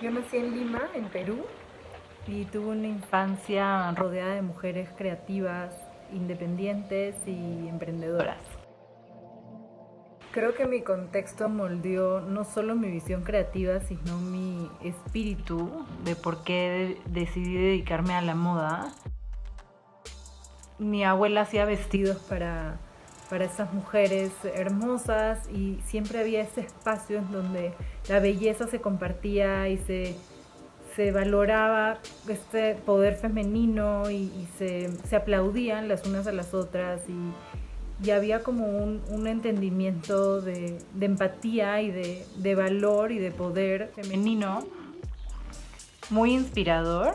Yo nací en Lima, en Perú, y tuve una infancia rodeada de mujeres creativas, independientes y emprendedoras. Creo que mi contexto moldeó no solo mi visión creativa, sino mi espíritu de por qué decidí dedicarme a la moda. Mi abuela hacía vestidos para, para esas mujeres hermosas y siempre había ese espacio en donde la belleza se compartía y se, se valoraba este poder femenino y, se, se, aplaudían las unas a las otras y, y había como un, un entendimiento de, de, empatía y de, de valor y de poder femenino muy inspirador.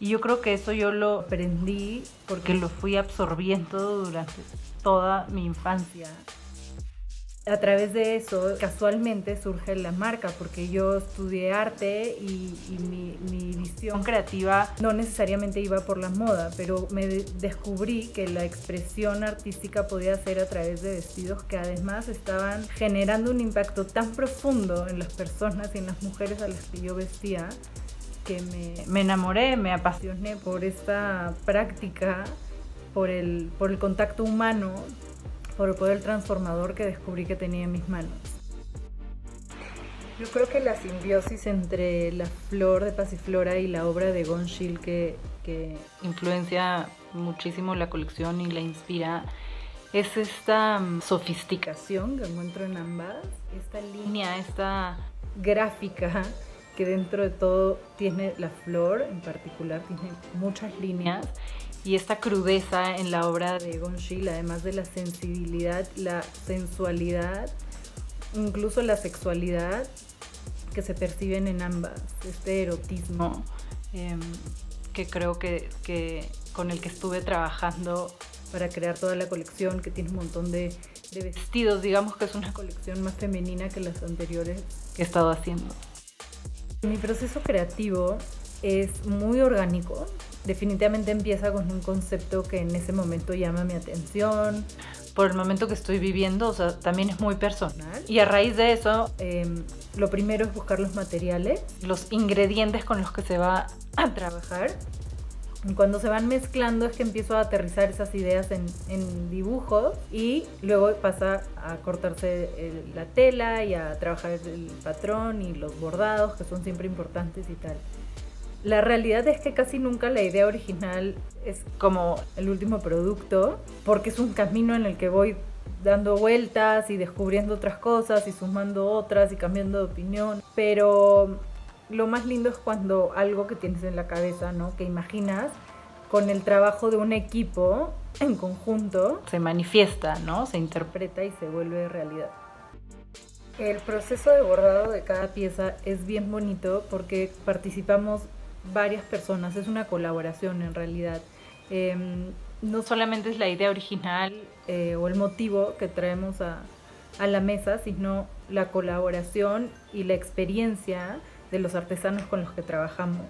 Y yo creo que eso yo lo aprendí porque lo fui absorbiendo durante toda mi infancia. A través de eso, casualmente surge la marca, porque yo estudié arte y, y mi, mi, visión creativa no necesariamente iba por la moda, pero me de descubrí que la expresión artística podía ser a través de vestidos que además estaban generando un impacto tan profundo en las personas y en las mujeres a las que yo vestía, que me, me enamoré, me apasioné por esta práctica por el, por el contacto humano, por el poder transformador que descubrí que tenía en mis manos. Yo creo que la simbiosis entre la flor de Pasiflora y la obra de Gonchil que, que influencia muchísimo la colección y la inspira es esta um, sofisticación que encuentro en ambas, esta línea, esta gráfica que dentro de todo tiene la flor en particular, tiene muchas líneas y esta crudeza en la obra de Gonchil, además de la sensibilidad, la sensualidad, incluso la sexualidad que se perciben en ambas, este erotismo eh, que creo que, que, con el que estuve trabajando para crear toda la colección, que tiene un montón de, de vestidos, digamos que es una colección más femenina que las anteriores que he estado haciendo. Mi proceso creativo es muy orgánico, definitivamente empieza con un concepto que en ese momento llama mi atención, por el momento que estoy viviendo, o sea, también es muy personal. Y a raíz de eso, eh, lo primero es buscar los materiales, los ingredientes con los que se va a trabajar. Cuando se van mezclando es que empiezo a aterrizar esas ideas en, en dibujos y luego pasa a cortarse la tela y a trabajar el patrón y los bordados, que son siempre importantes y tal. La realidad es que casi nunca la idea original es como el último producto, porque es un camino en el que voy dando vueltas y descubriendo otras cosas y sumando otras y cambiando de opinión. Pero lo más lindo es cuando algo que tienes en la cabeza, ¿no? Que imaginas con el trabajo de un equipo en conjunto se manifiesta, ¿no? Se interpreta y se vuelve realidad. El proceso de bordado de cada pieza es bien bonito porque participamos varias personas, es una colaboración en realidad. Eh, no solamente es la idea original eh, o el motivo que traemos a, a, la mesa, sino la colaboración y la experiencia de los artesanos con los que trabajamos.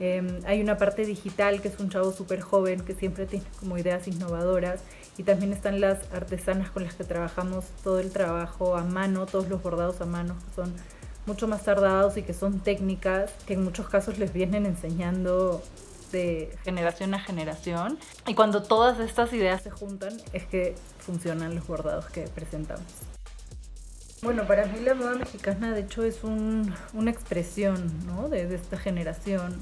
Eh, hay una parte digital que es un chavo súper joven que siempre tiene como ideas innovadoras y también están las artesanas con las que trabajamos todo el trabajo a mano, todos los bordados a mano, que son mucho más tardados y que son técnicas que en muchos casos les vienen enseñando de generación a generación. Y cuando todas estas ideas se juntan es que funcionan los bordados que presentamos. Bueno, para mí la moda mexicana de hecho es un, una expresión ¿no? de, de esta generación,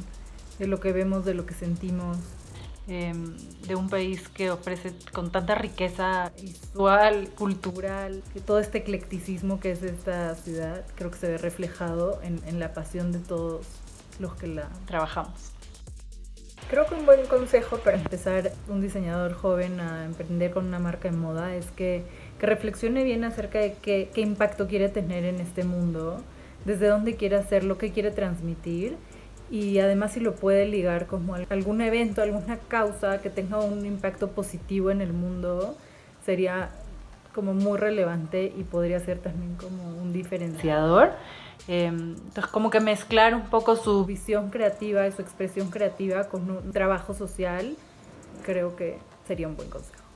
de lo que vemos, de lo que sentimos, eh, de un país que ofrece con tanta riqueza visual, cultural, que todo este eclecticismo que es esta ciudad, creo que se ve reflejado en, la pasión de todos los que la trabajamos. Creo que un buen consejo para empezar un diseñador joven a emprender con una marca de moda es que, que reflexione bien acerca de qué, impacto quiere tener en este mundo, desde dónde quiere hacerlo, qué quiere transmitir y además si lo puede ligar como algún evento, alguna causa que tenga un impacto positivo en el mundo, sería como muy relevante y podría ser también como un diferenciador. Eh, entonces como que mezclar un poco su visión creativa y su expresión creativa con un trabajo social, creo que sería un buen consejo.